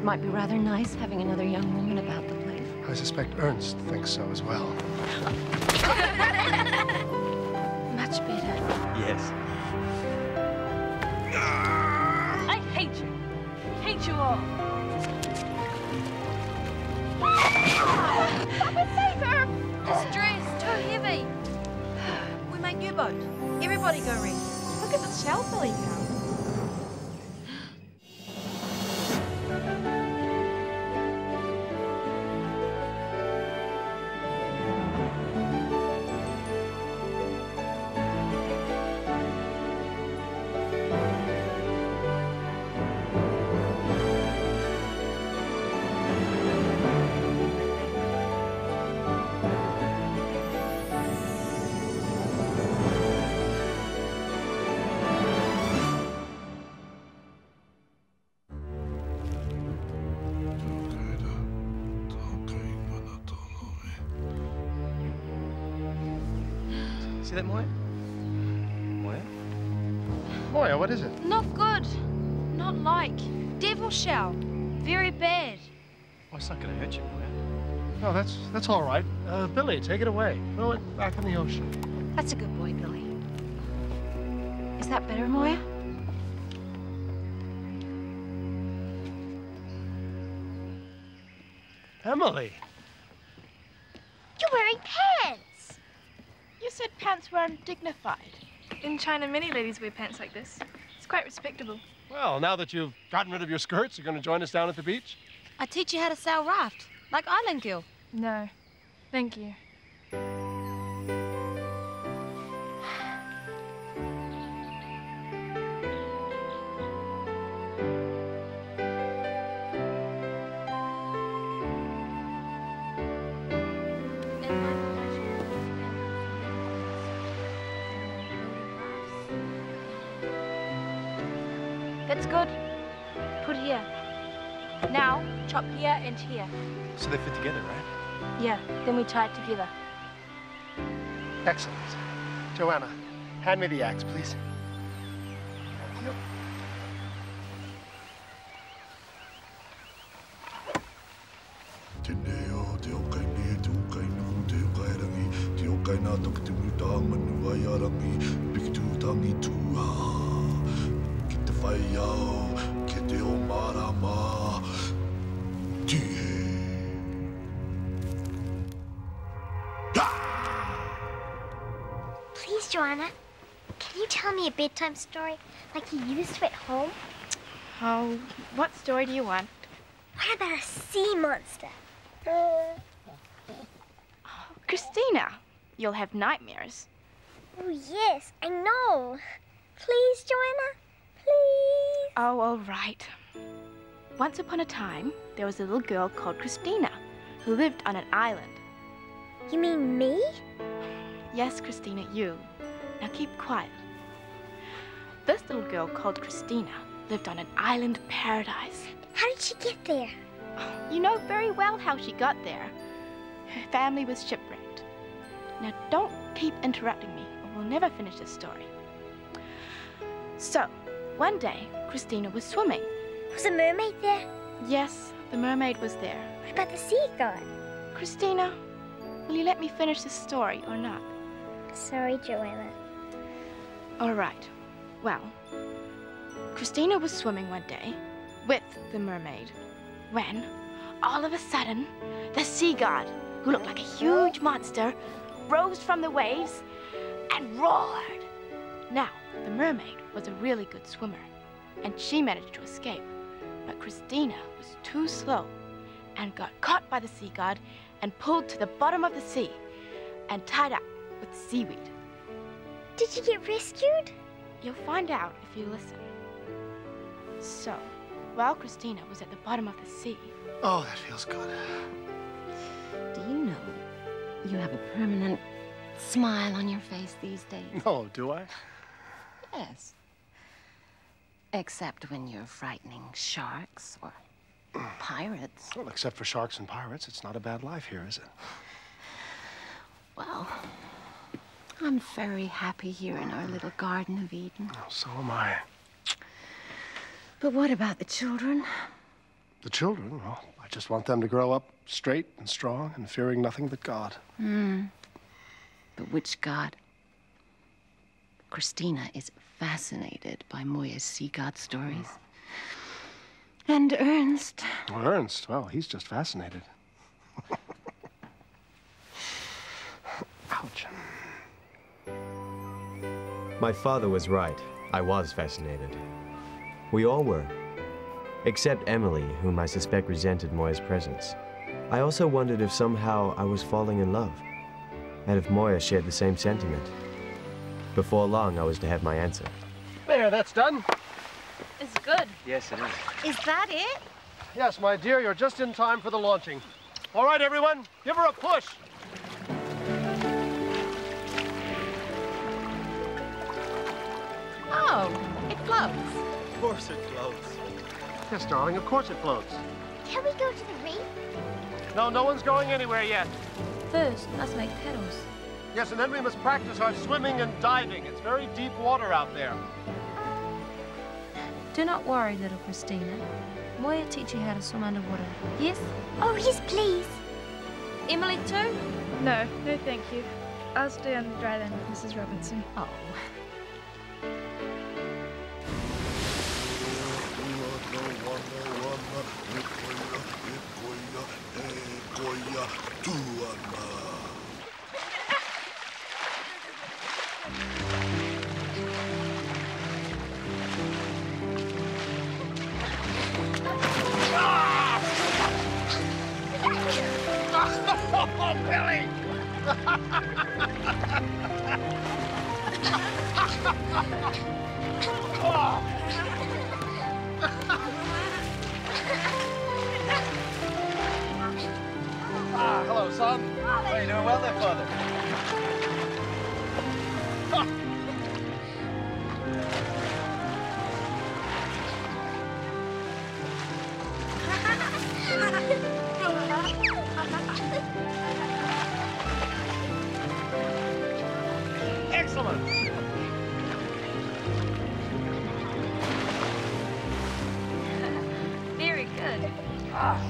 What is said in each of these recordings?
It might be rather nice having another young woman about the place. I suspect Ernst thinks so as well. Much better. Yes. I hate you. Hate you all. Papa, save her! This dress, too heavy. We make U-boat. Everybody go ready. Look at the shell Billy See that, Moya? Moya? Moya, what is it? Not good. Not like. Devil shell. Very bad. Oh, it's not going to hurt you, Moya. No, that's that's all right. Uh, Billy, take it away. Throw it back in the ocean. That's a good boy, Billy. Is that better, Moya? Emily. You're wearing pants. You said pants were undignified. In China, many ladies wear pants like this. It's quite respectable. Well, now that you've gotten rid of your skirts, you're going to join us down at the beach? I teach you how to sail raft, like Island Girl. No. Thank you. Now, chop here and here. So they fit together, right? Yeah, then we tie it together. Excellent. Joanna, hand me the axe, please. Te neo, te okai Joanna, can you tell me a bedtime story like you used to at home? Oh, what story do you want? What about a sea monster? Oh, Christina, you'll have nightmares. Oh, yes, I know. Please, Joanna, please. Oh, all right. Once upon a time, there was a little girl called Christina who lived on an island. You mean me? Yes, Christina, you. Now keep quiet. This little girl called Christina lived on an island paradise. How did she get there? You know very well how she got there. Her family was shipwrecked. Now don't keep interrupting me, or we'll never finish this story. So, one day, Christina was swimming. Was a mermaid there? Yes, the mermaid was there. What about the sea god? Christina, will you let me finish this story or not? Sorry, Joanna. All right. Well, Christina was swimming one day with the mermaid when, all of a sudden, the sea god, who looked like a huge monster, rose from the waves and roared. Now, the mermaid was a really good swimmer, and she managed to escape. But Christina was too slow and got caught by the sea god and pulled to the bottom of the sea and tied up with seaweed. Did you get rescued? You'll find out if you listen. So, while Christina was at the bottom of the sea, Oh, that feels good. Do you know you have a permanent smile on your face these days? No, do I? Yes. Except when you're frightening sharks or pirates. Well, except for sharks and pirates, it's not a bad life here, is it? Well, I'm very happy here in our little Garden of Eden. Oh, so am I. But what about the children? The children, well, I just want them to grow up straight and strong and fearing nothing but God. Hmm. But which God? Christina is fascinated by Moya's sea god stories. And Ernst. Well, Ernst, well, he's just fascinated. Ouch. My father was right. I was fascinated. We all were. Except Emily, whom I suspect resented Moya's presence. I also wondered if somehow I was falling in love, and if Moya shared the same sentiment. Before long, I was to have my answer. There, that's done. It's good. Yes, it is. Is that it? Yes, my dear, you're just in time for the launching. All right, everyone, give her a push. Floats. Of course it floats. Yes, darling, of course it floats. Can we go to the reef? No, no one's going anywhere yet. First, let's make pedals. Yes, and then we must practice our swimming and diving. It's very deep water out there. Do not worry, little Christina. Moya teach you how to swim underwater. Yes? Oh, yes, please. Emily too? No, no thank you. I'll stay on the dry land with Mrs. Robinson. Oh. Excellent. Very good. Excellent.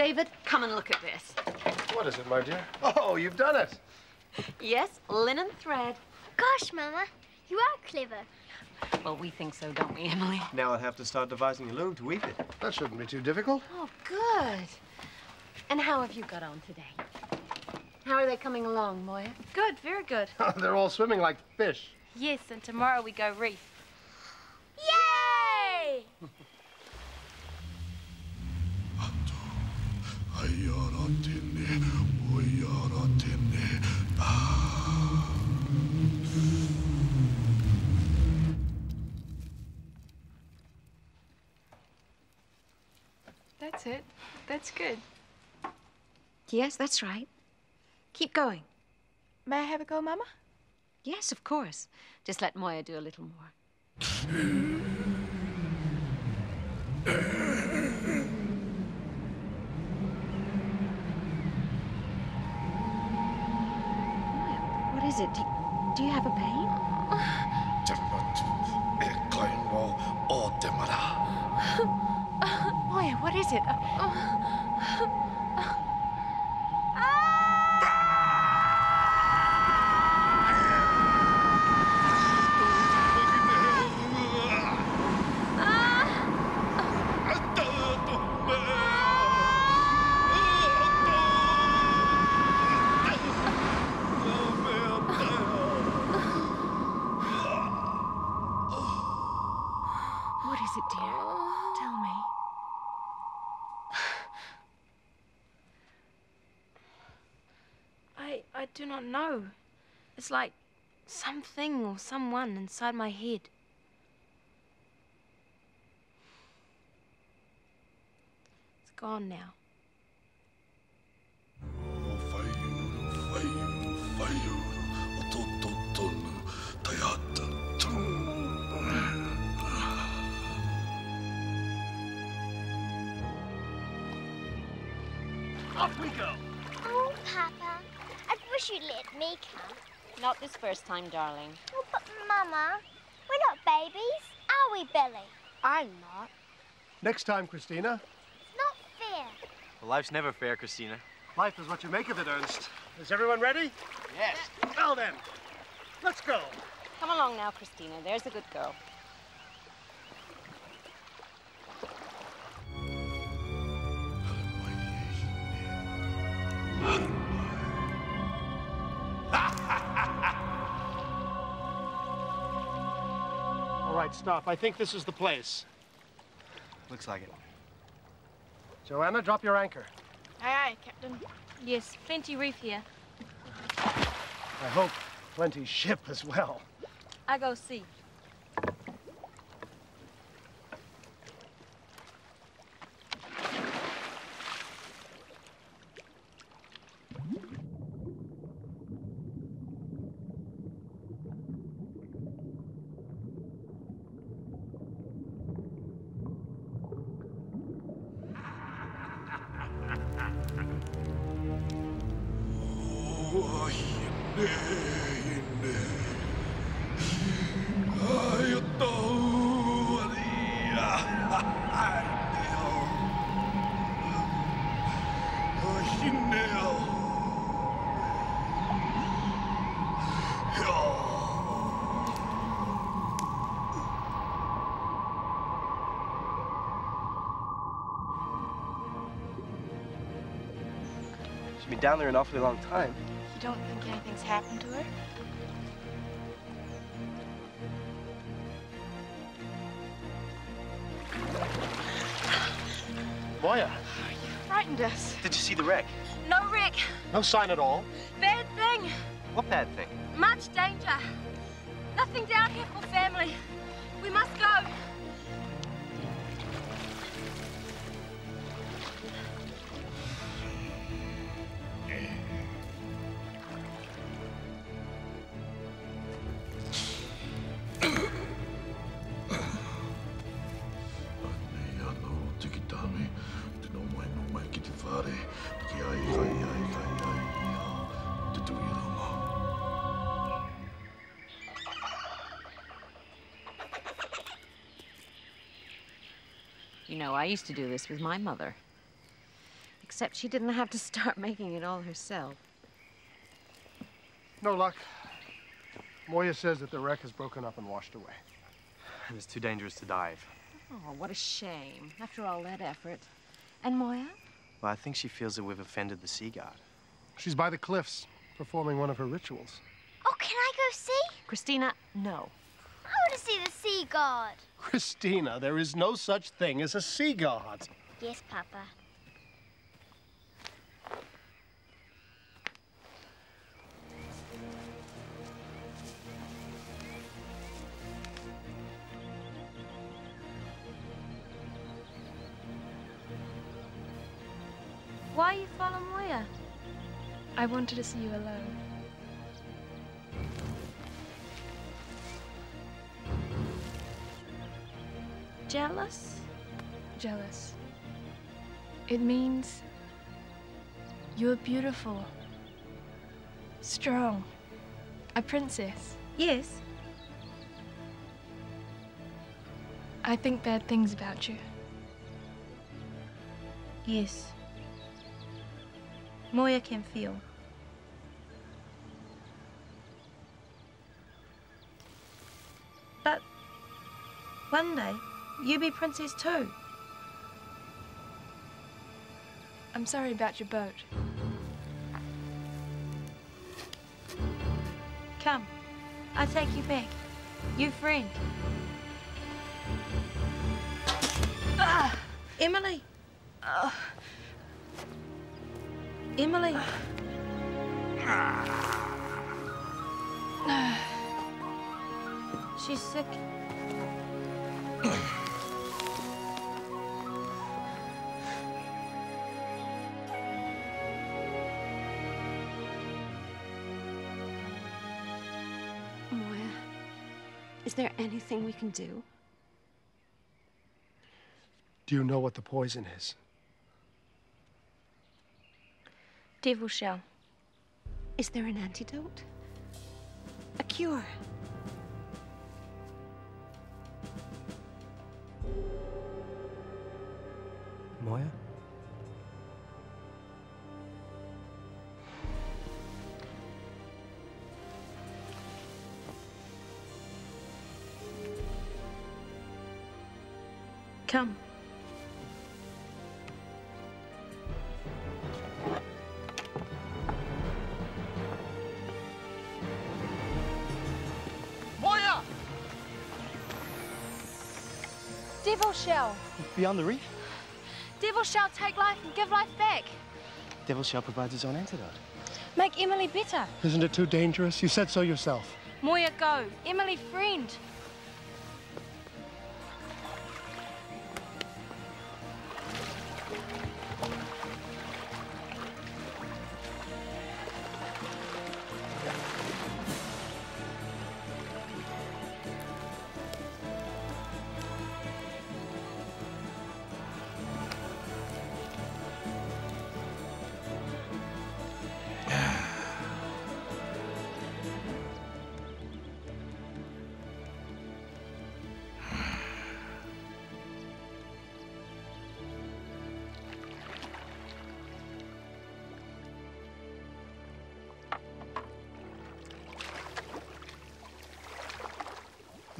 David, come and look at this. What is it, my dear? Oh, you've done it. Yes, linen thread. Gosh, Mama, you are clever. Well, we think so, don't we, Emily? Now I'll have to start devising a loom to weave it. That shouldn't be too difficult. Oh, good. And how have you got on today? How are they coming along, Moya? Good, very good. They're all swimming like fish. Yes, and tomorrow we go reef. Yay! That's it. That's good. Yes, that's right. Keep going. May I have a go, Mama? Yes, of course. Just let Moya do a little more. Moya, what is it? Do, do you have a pain? Oh, Moya, what is not know. It's like something or someone inside my head. It's gone now. Off we go! I wish you'd let me come. Not this first time, darling. Oh, but Mama, we're not babies, are we, Billy? I'm not. Next time, Christina. It's not fair. Well, life's never fair, Christina. Life is what you make of it, Ernst. Is everyone ready? Yes. Well then, let's go. Come along now, Christina. There's a good girl. Right, stop. I think this is the place. Looks like it. Joanna, drop your anchor. Aye, aye, Captain. Yes, plenty reef here. I hope plenty ship as well. I go see. She's been down there an awfully long time. You don't think anything's happened to her? Moya, You Frightened us. Did you see the wreck? No wreck. no sign at all. Bad thing. What bad thing? Much danger. Nothing down here for family. We must go. I used to do this with my mother. Except she didn't have to start making it all herself. No luck. Moya says that the wreck has broken up and washed away. And it's too dangerous to dive. Oh, what a shame. After all that effort. And Moya? Well, I think she feels that we've offended the sea god. She's by the cliffs, performing one of her rituals. Oh, can I go see? Christina, no. I want to see the sea god. Christina, there is no such thing as a sea god. Yes, Papa. Why are you follow Moya? I wanted to see you alone. Jealous? Jealous. It means you're beautiful, strong, a princess. Yes. I think bad things about you. Yes. Moya can feel. But one day, you be princess too. I'm sorry about your boat. Come, I take you back. You friend. Ah, Emily. Ah. Emily. She's sick. Is there anything we can do? Do you know what the poison is? Devil shell. Is there an antidote? A cure? Come. Moya! Devil shell. Beyond the reef? Devil shell take life and give life back. Devil Shell provides its own antidote. Make Emily better. Isn't it too dangerous? You said so yourself. Moya, go. Emily, friend.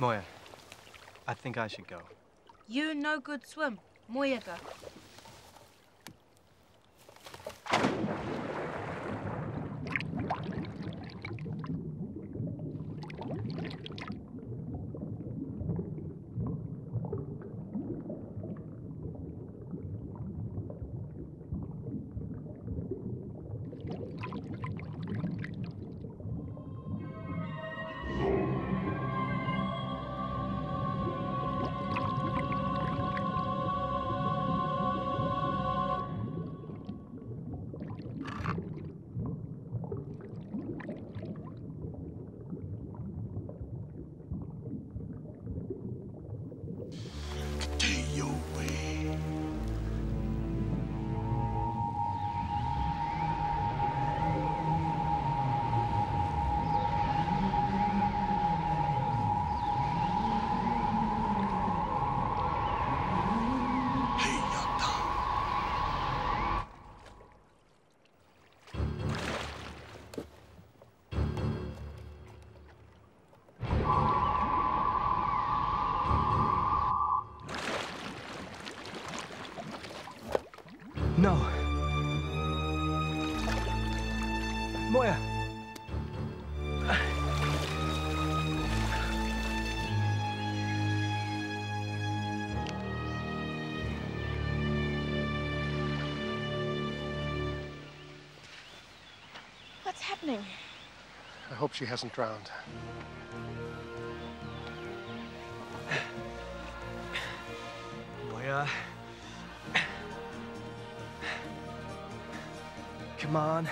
Moya, I think I should go. You no good swim. Moya, go. Happening? I hope she hasn't drowned. Moya. Come on.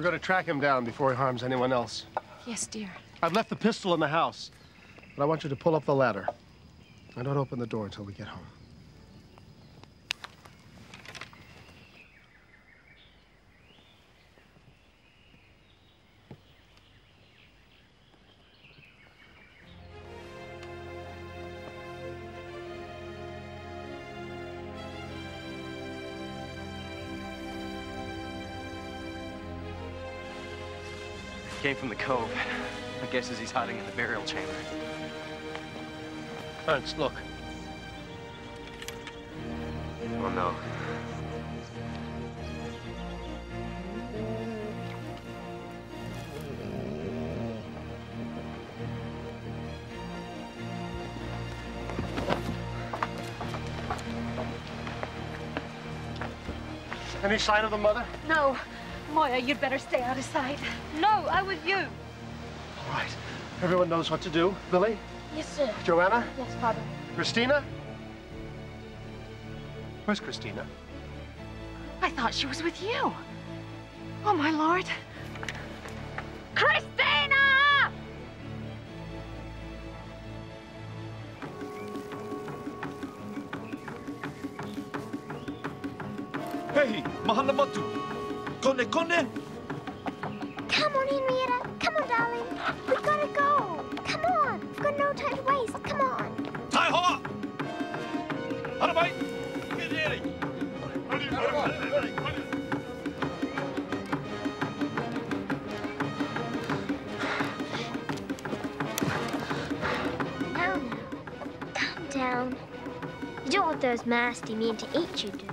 We're going to track him down before he harms anyone else. Yes, dear. I've left the pistol in the house, but I want you to pull up the ladder. I don't open the door until we get home. Came from the cove. My guess is he's hiding in the burial chamber. Ernst, look. Oh, no. Any sign of the mother? No. Moya, you'd better stay out of sight. No, I was you. All right. Everyone knows what to do. Billy? Yes, sir. Joanna? Yes, Father. Christina? Where's Christina? I thought she was with you. Oh, my lord. Christina! Kone. Come on, Henrietta. Come on, darling. We gotta go. Come on. We've got no time to waste. Come on. Hoa. Hana mai. Get ready. Now, now. Calm down. You don't want those nasty men to eat you, do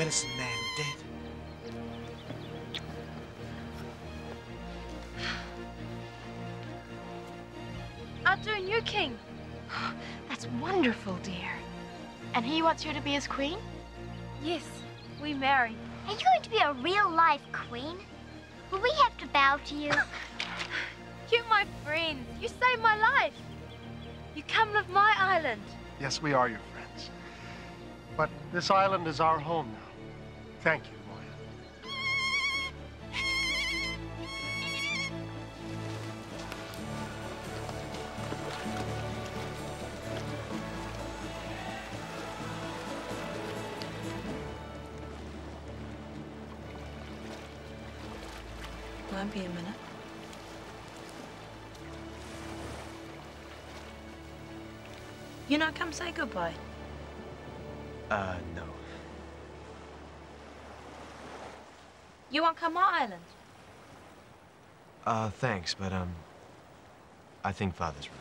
Medicine man dead. Arthur, new king. That's wonderful, dear. And he wants you to be his queen? Yes, we marry. Are you going to be a real life queen? Will we have to bow to you? You're my friend, you saved my life. You come live my island. Yes, we are your friends. But this island is our home now. Thank you, Moya. Won't be a minute. You not come say goodbye. Uh, no. You want come our island? Uh, thanks, but, um, I think Father's right.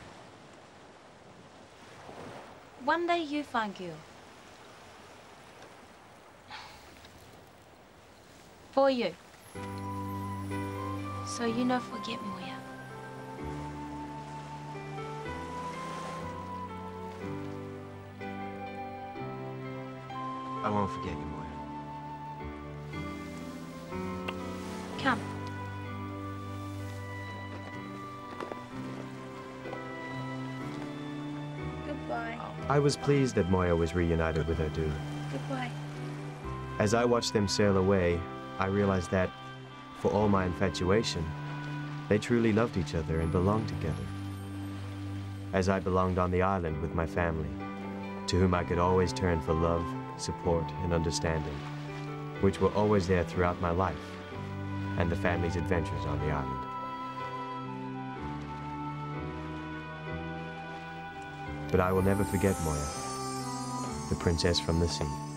One day you find girl. For you. So you know forget Moya. I won't forget you, Come. Goodbye. I was pleased that Moya was reunited with her dude. Goodbye. As I watched them sail away, I realized that, for all my infatuation, they truly loved each other and belonged together. As I belonged on the island with my family, to whom I could always turn for love, support, and understanding, which were always there throughout my life and the family's adventures on the island. But I will never forget Moya, the princess from the sea.